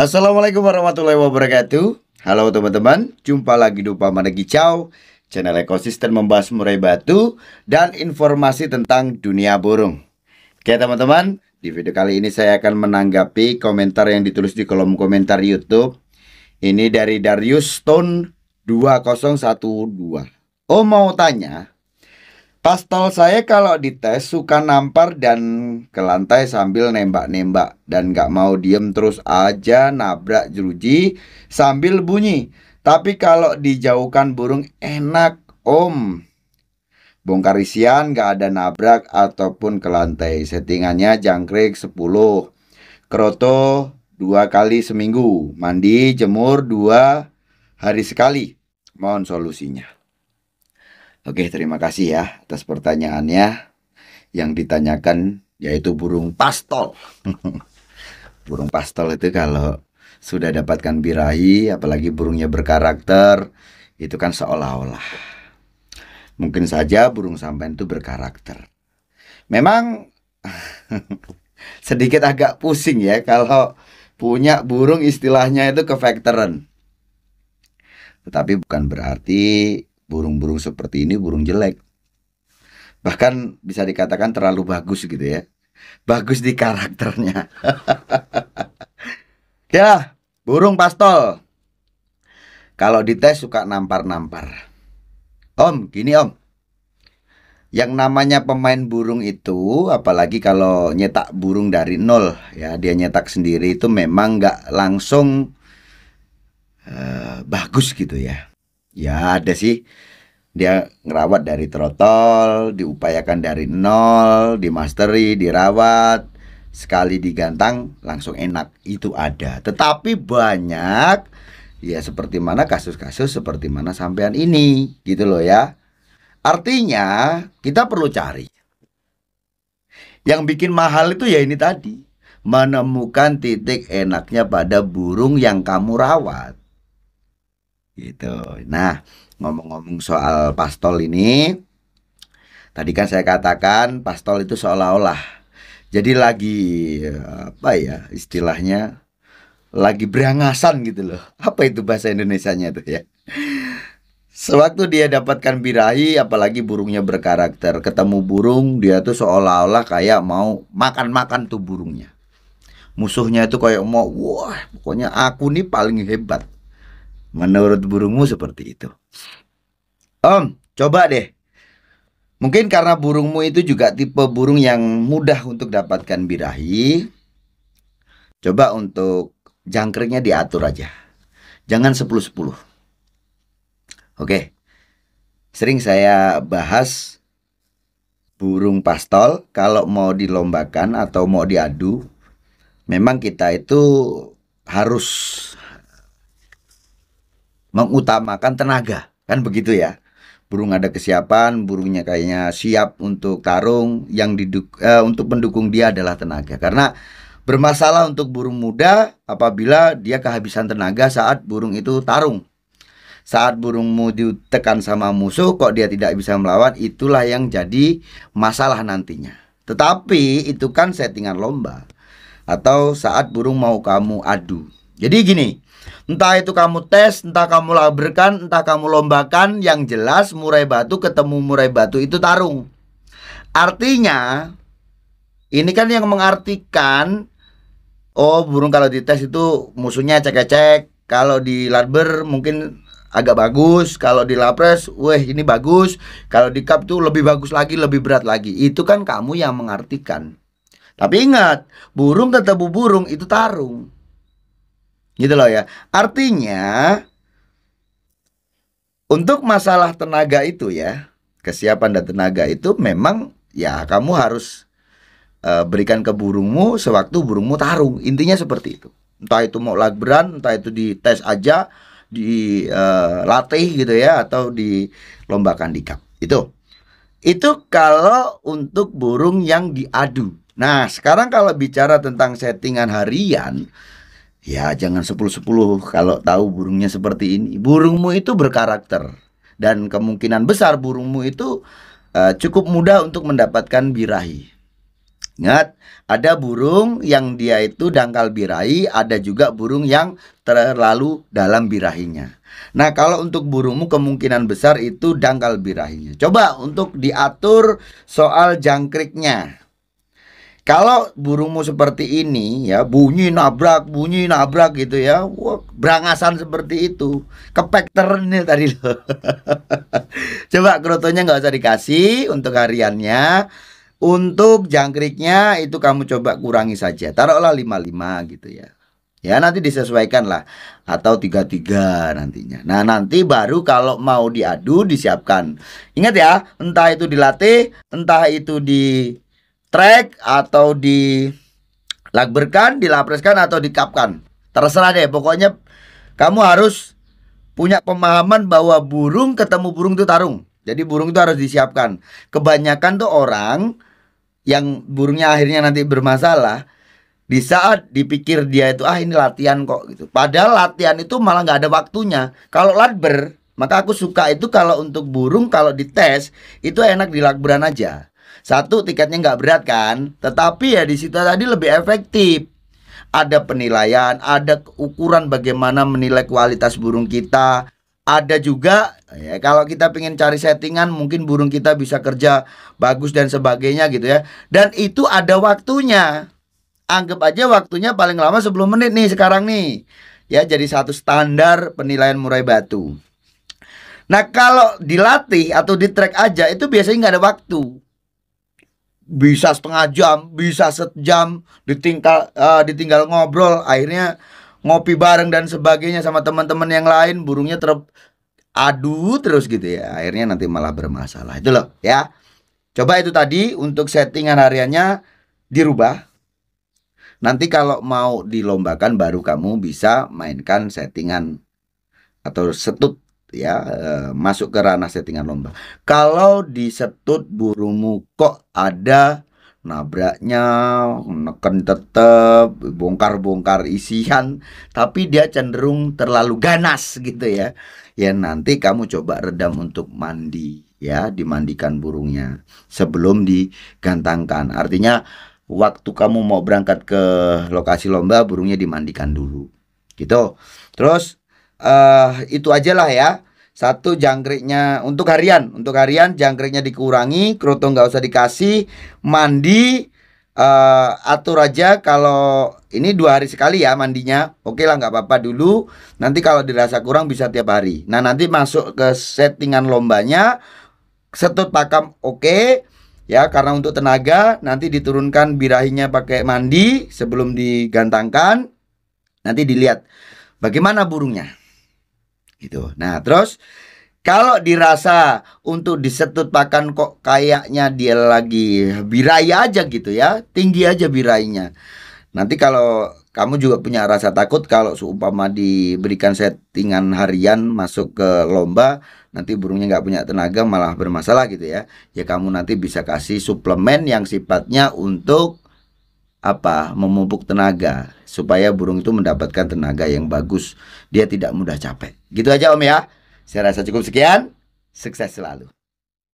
Assalamualaikum warahmatullahi wabarakatuh. Halo teman-teman, jumpa lagi di Upama Gicau Channel ekosistem membahas murai batu Dan informasi tentang dunia burung. Oke teman-teman, di video kali ini saya akan menanggapi komentar yang ditulis di kolom komentar Youtube. Ini dari Darius Stone 2012 Oh mau tanya Pastol saya kalau dites suka nampar dan ke lantai sambil nembak-nembak dan gak mau diem terus aja nabrak jeruji sambil bunyi. Tapi kalau dijauhkan burung enak om. Bongkar isian gak ada nabrak ataupun ke lantai. Settingannya jangkrik 10. Kroto dua kali seminggu. Mandi jemur dua hari sekali. Mohon solusinya. Oke, terima kasih ya atas pertanyaannya. Yang ditanyakan yaitu burung pastol. burung pastol itu kalau sudah dapatkan birahi, apalagi burungnya berkarakter, itu kan seolah-olah. Mungkin saja burung sampan itu berkarakter. Memang sedikit agak pusing ya kalau punya burung istilahnya itu ke veteran. Tetapi bukan berarti burung-burung seperti ini burung jelek. Bahkan bisa dikatakan terlalu bagus gitu ya. Bagus di karakternya. ya, burung pastol. Kalau dites suka nampar-nampar. Om, gini om. Yang namanya pemain burung itu, apalagi kalau nyetak burung dari nol, ya dia nyetak sendiri itu memang nggak langsung uh, bagus gitu ya Ya ada sih dia ngerawat dari trotol, diupayakan dari nol, dimasteri, dirawat, sekali digantang langsung enak itu ada. Tetapi banyak ya seperti mana kasus-kasus seperti mana sampean ini gitu loh ya. Artinya kita perlu cari. Yang bikin mahal itu ya ini tadi menemukan titik enaknya pada burung yang kamu rawat. Gitu. Nah, ngomong-ngomong soal pastol ini, tadi kan saya katakan pastol itu seolah-olah jadi lagi apa ya istilahnya lagi berangasan gitu loh. Apa itu bahasa Indonesianya tuh ya? Sewaktu dia dapatkan birahi, apalagi burungnya berkarakter, ketemu burung, dia tuh seolah-olah kayak mau makan-makan tuh burungnya. Musuhnya itu kayak mau, wah, pokoknya aku nih paling hebat. Menurut burungmu seperti itu. Om, coba deh. Mungkin karena burungmu itu juga tipe burung yang mudah untuk dapatkan birahi. Coba untuk jangkriknya diatur aja. Jangan 10-10. Oke. Sering saya bahas burung pastol kalau mau dilombakan atau mau diadu memang kita itu harus mengutamakan tenaga. Kan begitu ya? Burung ada kesiapan burungnya kayaknya siap untuk tarung. Yang diduk uh, untuk mendukung dia adalah tenaga. Karena bermasalah untuk burung muda apabila dia kehabisan tenaga saat burung itu tarung. Saat burungmu ditekan sama musuh kok dia tidak bisa melawan itulah yang jadi masalah nantinya. Tetapi itu kan settingan lomba. Atau saat burung mau kamu adu jadi gini Entah itu kamu tes, entah kamu laberkan, entah kamu lombakan, yang jelas murai batu ketemu murai batu itu tarung. Artinya, ini kan yang mengartikan, oh burung kalau dites itu musuhnya cek-cek, kalau di laber mungkin agak bagus, kalau di lapres, weh ini bagus, kalau di cup tuh lebih bagus lagi, lebih berat lagi. Itu kan kamu yang mengartikan. Tapi ingat, burung tetap burung itu tarung. Gitu loh ya. Artinya untuk masalah tenaga itu ya, kesiapan dan tenaga itu memang ya kamu harus uh, berikan ke burungmu sewaktu burungmu tarung. Intinya seperti itu. Entah itu mau lagberan, entah itu di tes aja, di uh, latih gitu ya atau dilombakan di cup. Itu. Itu kalau untuk burung yang diadu. Nah, sekarang kalau bicara tentang settingan harian, Ya jangan 10-10 kalau tahu burungnya seperti ini. Burungmu itu berkarakter dan kemungkinan besar burungmu itu uh, cukup mudah untuk mendapatkan birahi. Ingat, ada burung yang dia itu dangkal birahi, ada juga burung yang terlalu dalam birahinya. Nah, kalau untuk burungmu kemungkinan besar itu dangkal birahinya. Coba untuk diatur soal jangkriknya. Kalau burungmu seperti ini ya bunyi nabrak, bunyi nabrak gitu ya, wah, berangasan seperti itu, kepek nih tadi loh. Coba krotonya nggak usah dikasih untuk hariannya. Untuk jangkriknya itu kamu coba kurangi saja. Taruhlah 55 gitu ya. Ya nanti disesuaikan lah atau 33 nantinya. Nah, nanti baru kalau mau diadu disiapkan. Ingat ya, entah itu dilatih, entah itu di track atau di lagberkan, dilapreskan atau dikapkan. Terserah deh, pokoknya kamu harus punya pemahaman bahwa burung ketemu burung itu tarung. Jadi burung itu harus disiapkan. Kebanyakan tuh orang yang burungnya akhirnya nanti bermasalah di saat dipikir dia itu ah ini latihan kok gitu. Padahal latihan itu malah nggak ada waktunya. Kalau latber, maka aku suka itu kalau untuk burung kalau dites itu enak di lakberan aja. Satu tiketnya nggak berat kan, tetapi ya di situ tadi lebih efektif. Ada penilaian, ada ukuran bagaimana menilai kualitas burung kita, ada juga ya kalau kita pengen cari settingan mungkin burung kita bisa kerja bagus dan sebagainya gitu ya. Dan itu ada waktunya. Anggap aja waktunya paling lama 10 menit nih sekarang nih. Ya jadi satu standar penilaian murai batu. Nah kalau dilatih atau di track aja itu biasanya nggak ada waktu bisa setengah jam bisa sejam ditinggal uh, ditinggal ngobrol. Akhirnya ngopi bareng dan sebagainya sama teman-teman yang lain. Burungnya ter adu terus gitu ya. Akhirnya nanti malah bermasalah. Itu loh ya. Coba itu tadi untuk settingan hariannya dirubah. Nanti kalau mau dilombakan baru kamu bisa mainkan settingan atau setut ya eh, masuk ke ranah settingan lomba. Kalau di setut burungmu kok ada nabraknya neken tetep bongkar-bongkar isian tapi dia cenderung terlalu ganas gitu ya. Ya nanti kamu coba redam untuk mandi ya dimandikan burungnya sebelum digantangkan. Artinya waktu kamu mau berangkat ke lokasi lomba burungnya dimandikan dulu gitu. Terus uh, itu aja lah ya. Satu jangkriknya untuk harian, untuk harian jangkriknya dikurangi, kroto nggak usah dikasih, mandi. Uh, atur aja kalau ini dua hari sekali ya mandinya, oke lah nggak apa-apa dulu. Nanti kalau dirasa kurang bisa tiap hari. Nah nanti masuk ke settingan lombanya, setut pakam oke. ya karena untuk tenaga nanti diturunkan birahinya pakai mandi sebelum digantangkan. Nanti dilihat bagaimana burungnya gitu. Nah, terus kalau dirasa untuk disetut pakan kok kayaknya dia lagi biraya aja gitu ya, tinggi aja birainya. Nanti kalau kamu juga punya rasa takut kalau seumpama diberikan settingan harian masuk ke lomba, nanti burungnya nggak punya tenaga malah bermasalah gitu ya. Ya kamu nanti bisa kasih suplemen yang sifatnya untuk apa memupuk tenaga supaya burung itu mendapatkan tenaga yang bagus. Dia tidak mudah capek. Gitu aja om ya. Saya rasa cukup sekian. Sukses selalu